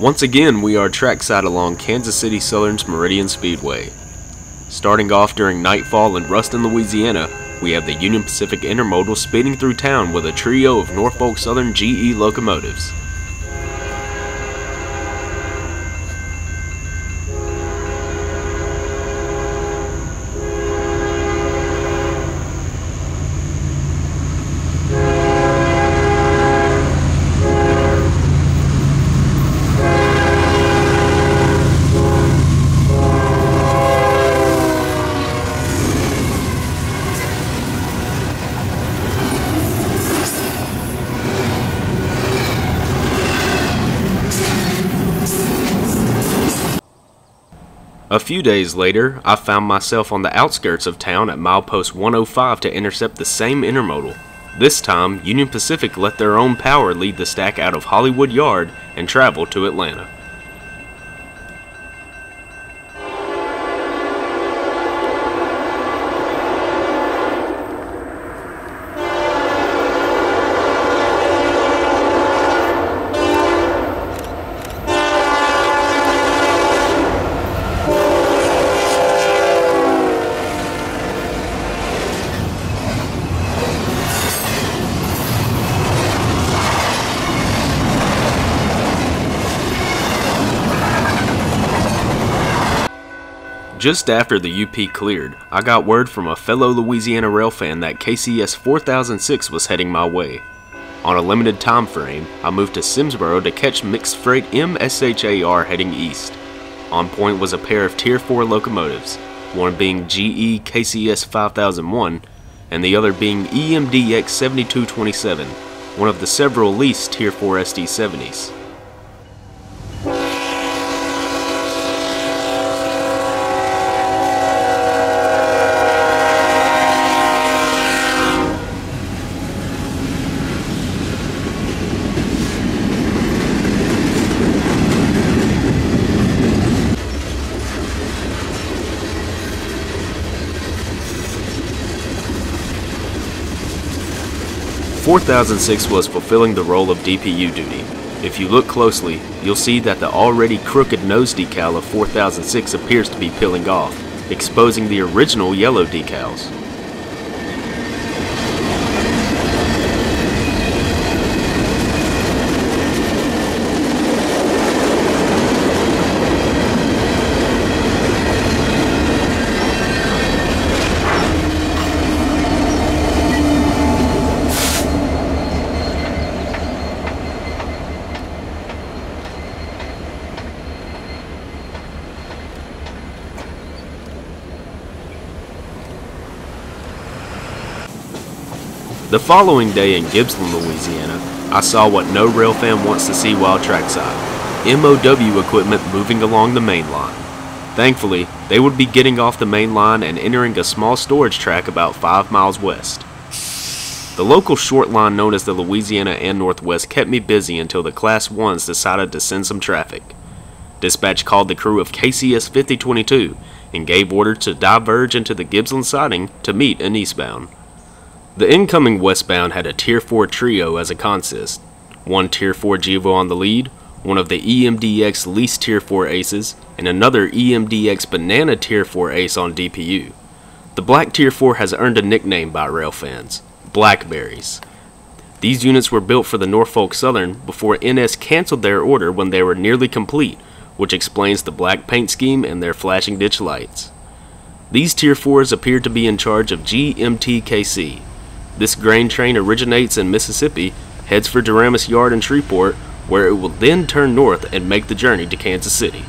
Once again, we are trackside along Kansas City Southern's Meridian Speedway. Starting off during nightfall in Ruston, Louisiana, we have the Union Pacific Intermodal speeding through town with a trio of Norfolk Southern GE locomotives. A few days later, I found myself on the outskirts of town at milepost 105 to intercept the same intermodal. This time, Union Pacific let their own power lead the stack out of Hollywood Yard and travel to Atlanta. Just after the UP cleared, I got word from a fellow Louisiana rail fan that KCS 4006 was heading my way. On a limited time frame, I moved to Simsboro to catch mixed freight MSHAR heading east. On point was a pair of Tier 4 locomotives, one being GE KCS 5001 and the other being EMDX 7227, one of the several leased Tier 4 SD70s. 4006 was fulfilling the role of DPU duty. If you look closely, you'll see that the already crooked nose decal of 4006 appears to be peeling off, exposing the original yellow decals. The following day in Gibson, Louisiana, I saw what no rail fan wants to see while trackside MOW equipment moving along the main line. Thankfully, they would be getting off the main line and entering a small storage track about 5 miles west. The local short line known as the Louisiana and Northwest kept me busy until the Class 1s decided to send some traffic. Dispatch called the crew of KCS 5022 and gave orders to diverge into the Gibson siding to meet an eastbound. The incoming westbound had a Tier 4 trio as a consist. One Tier 4 Gevo on the lead, one of the EMDX least Tier 4 aces, and another EMDX Banana Tier 4 ace on DPU. The Black Tier 4 has earned a nickname by rail fans, Blackberries. These units were built for the Norfolk Southern before NS canceled their order when they were nearly complete, which explains the black paint scheme and their flashing ditch lights. These Tier 4s appeared to be in charge of GMTKC, this grain train originates in Mississippi, heads for Deramus Yard in Shreveport, where it will then turn north and make the journey to Kansas City.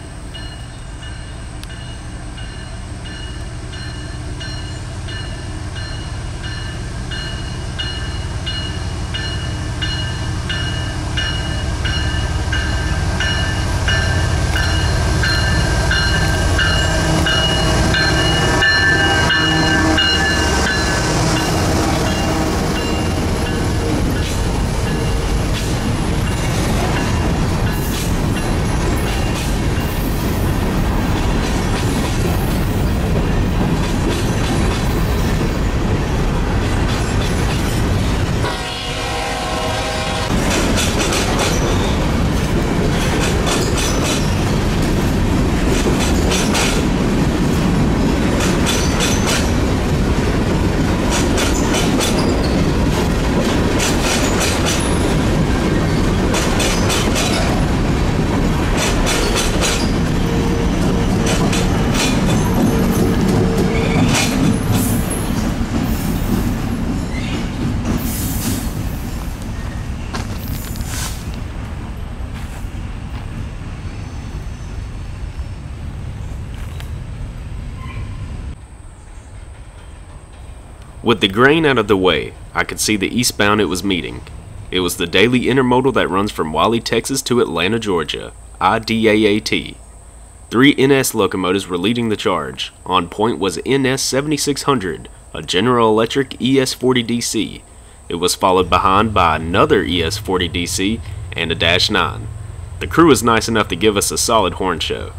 With the grain out of the way, I could see the eastbound it was meeting. It was the daily intermodal that runs from Wylie, Texas to Atlanta, Georgia, IDAAT. Three NS locomotives were leading the charge. On point was NS 7600, a General Electric ES 40 DC. It was followed behind by another ES 40 DC and a Dash 9. The crew was nice enough to give us a solid horn show.